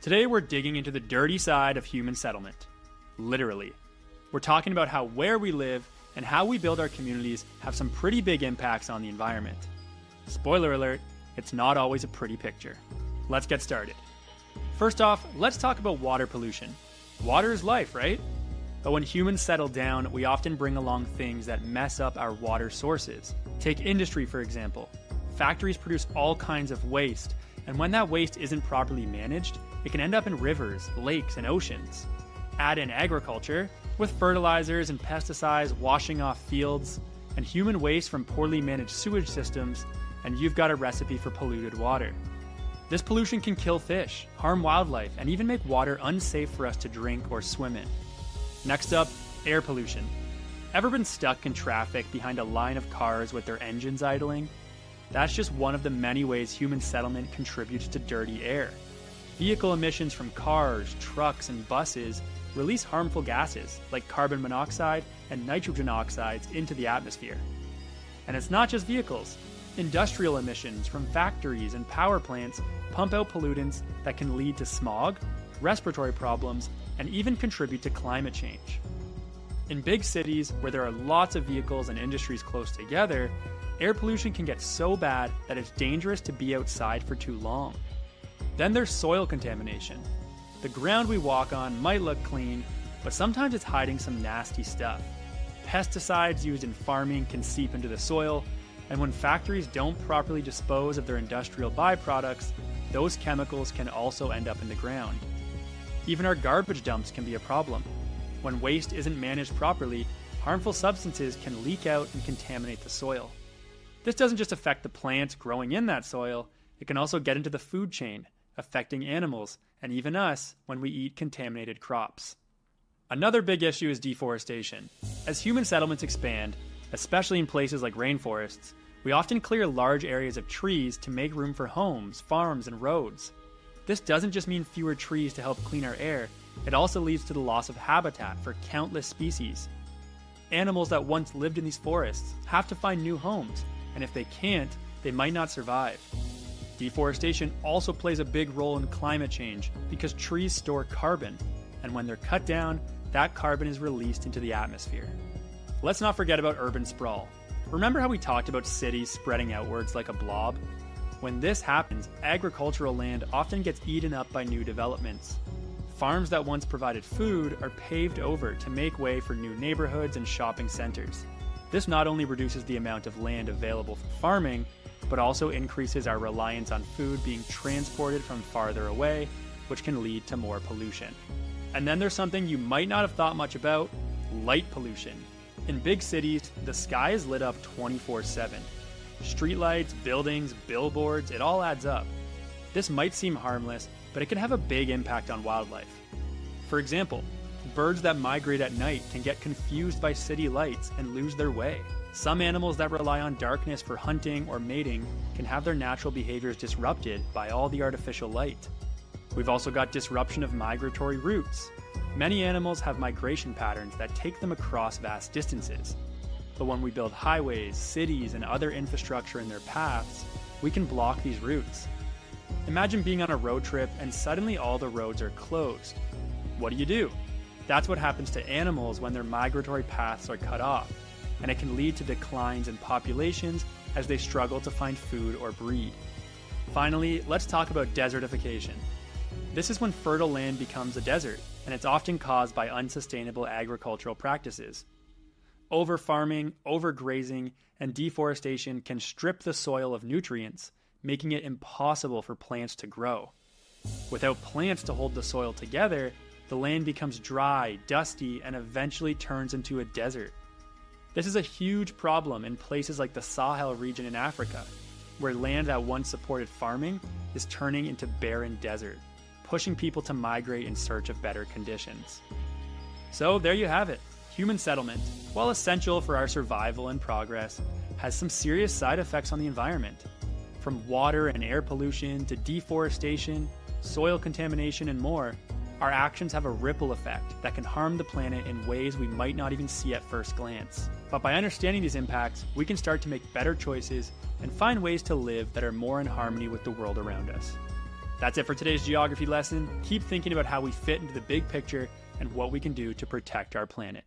Today, we're digging into the dirty side of human settlement. Literally. We're talking about how where we live and how we build our communities have some pretty big impacts on the environment. Spoiler alert, it's not always a pretty picture. Let's get started. First off, let's talk about water pollution. Water is life, right? But when humans settle down, we often bring along things that mess up our water sources. Take industry, for example. Factories produce all kinds of waste, and when that waste isn't properly managed, it can end up in rivers, lakes, and oceans. Add in agriculture, with fertilizers and pesticides washing off fields, and human waste from poorly managed sewage systems, and you've got a recipe for polluted water. This pollution can kill fish, harm wildlife, and even make water unsafe for us to drink or swim in. Next up, air pollution. Ever been stuck in traffic behind a line of cars with their engines idling? That's just one of the many ways human settlement contributes to dirty air. Vehicle emissions from cars, trucks, and buses release harmful gases like carbon monoxide and nitrogen oxides into the atmosphere. And it's not just vehicles. Industrial emissions from factories and power plants pump out pollutants that can lead to smog, respiratory problems, and even contribute to climate change. In big cities where there are lots of vehicles and industries close together, air pollution can get so bad that it's dangerous to be outside for too long. Then there's soil contamination. The ground we walk on might look clean, but sometimes it's hiding some nasty stuff. Pesticides used in farming can seep into the soil, and when factories don't properly dispose of their industrial byproducts, those chemicals can also end up in the ground. Even our garbage dumps can be a problem. When waste isn't managed properly, harmful substances can leak out and contaminate the soil. This doesn't just affect the plants growing in that soil, it can also get into the food chain, affecting animals and even us when we eat contaminated crops. Another big issue is deforestation. As human settlements expand, especially in places like rainforests, we often clear large areas of trees to make room for homes, farms, and roads. This doesn't just mean fewer trees to help clean our air, it also leads to the loss of habitat for countless species. Animals that once lived in these forests have to find new homes, and if they can't, they might not survive. Deforestation also plays a big role in climate change because trees store carbon, and when they're cut down, that carbon is released into the atmosphere. Let's not forget about urban sprawl. Remember how we talked about cities spreading outwards like a blob? When this happens, agricultural land often gets eaten up by new developments. Farms that once provided food are paved over to make way for new neighborhoods and shopping centers. This not only reduces the amount of land available for farming, but also increases our reliance on food being transported from farther away, which can lead to more pollution. And then there's something you might not have thought much about light pollution. In big cities, the sky is lit up 24 7. Streetlights, buildings, billboards, it all adds up. This might seem harmless, but it can have a big impact on wildlife. For example, birds that migrate at night can get confused by city lights and lose their way. Some animals that rely on darkness for hunting or mating can have their natural behaviors disrupted by all the artificial light. We've also got disruption of migratory routes. Many animals have migration patterns that take them across vast distances. But when we build highways, cities, and other infrastructure in their paths, we can block these routes. Imagine being on a road trip and suddenly all the roads are closed. What do you do? That's what happens to animals when their migratory paths are cut off and it can lead to declines in populations as they struggle to find food or breed. Finally, let's talk about desertification. This is when fertile land becomes a desert, and it's often caused by unsustainable agricultural practices. Overfarming, overgrazing, and deforestation can strip the soil of nutrients, making it impossible for plants to grow. Without plants to hold the soil together, the land becomes dry, dusty, and eventually turns into a desert. This is a huge problem in places like the Sahel region in Africa, where land that once supported farming is turning into barren desert, pushing people to migrate in search of better conditions. So there you have it. Human settlement, while essential for our survival and progress, has some serious side effects on the environment. From water and air pollution to deforestation, soil contamination, and more, our actions have a ripple effect that can harm the planet in ways we might not even see at first glance. But by understanding these impacts, we can start to make better choices and find ways to live that are more in harmony with the world around us. That's it for today's geography lesson. Keep thinking about how we fit into the big picture and what we can do to protect our planet.